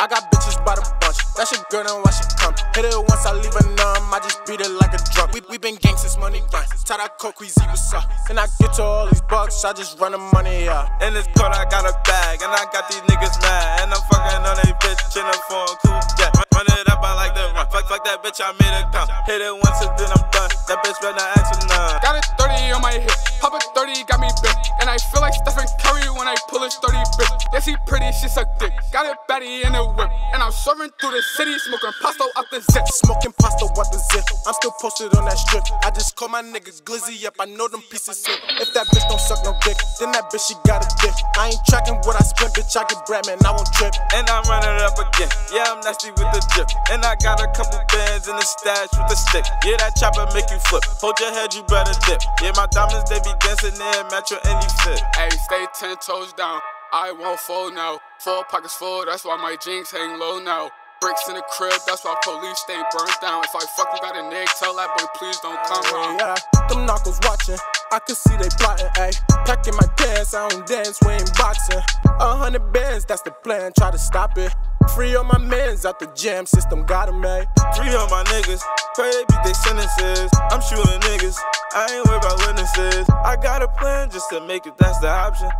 I got bitches by the bunch. That shit girl and why she come. Hit it once, I leave her numb. I just beat it like a drum. We, we been gang since money run. Tie that coke, we Z, what's up? Then I get to all these bucks, I just run the money up. In this coat, I got a bag, and I got these niggas mad. And I'm fucking on they bitch in a phone, cool jet. Run it up, I like the run. Fuck, fuck that bitch, I made it come. Hit it once and then I'm. That bitch better not ask for none. Got a 30 on my hip. Pop a 30, got me bent. And I feel like Stephen Curry when I pull his 30 bit. Yeah, she pretty, she suck dick. Got a baddie in a whip. And I'm swerving through the city, smoking pasta out the zip. Smoking pasta, what the zip? I'm still posted on that strip. I just call my niggas glizzy up, I know them pieces sick. If that bitch don't suck no dick, then that bitch she got a dick. I ain't tracking what I spent, bitch, I get bread, man, I won't trip. And I'm running up again. Yeah, I'm nasty with the drip. And I got a couple bands in the stash with a stick. Yeah, that chopper make you flip. Hold your head, you better dip. Yeah, my diamonds, they be dancing there, match your any fit. Hey, stay 10 toes down. I won't fold now. Four pockets full, that's why my jeans hang low now. Bricks in the crib, that's why police stay burned down. If I fuck you got a nigga, tell that boy please don't come around. Yeah, them knuckles watching, I can see they plotting, ayy. Packing my pants, I don't dance, we ain't boxing. A hundred bands, that's the plan, try to stop it. Free all my mans out the jam system, got got 'em, ayy. Three of my niggas, pray they beat their sentences. I'm shooting niggas, I ain't worried about witnesses. I got a plan just to make it, that's the option.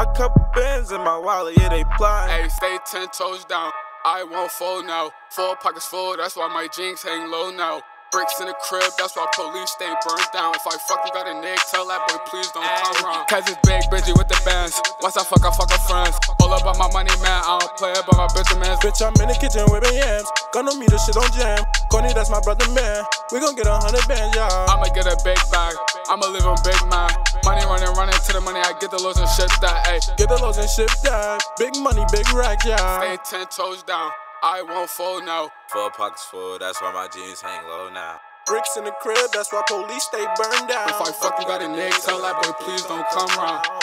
A couple bands in my wallet, yeah, they plotting. Hey, stay 10 toes down. I won't fold now. Four pockets full, that's why my jeans hang low now. Bricks in the crib, that's why police stay burned down. If I fuck you got a nigga, tell that boy please don't come around. Cause it's big, busy with the bands. Once I fuck, I fuck her friends. All about my money, man. I don't play about my Benjamins. Bitch, I'm in the kitchen whipping yams. Gonna meet this shit on jam. Coney, that's my brother, man. We gon' get a hundred bands, y'all. I'ma get a big bag. I'ma live on big man. Money running, running to the money. I get the lows and shit that, ayy. Get the lows and ship that. Big money, big rack, y'all. Stay 10 toes down. I won't fold now. Four pockets full, that's why my jeans hang low now. Bricks in the crib, that's why police stay burned down. If I fuck you got a nigga, tell that boy please don't come round.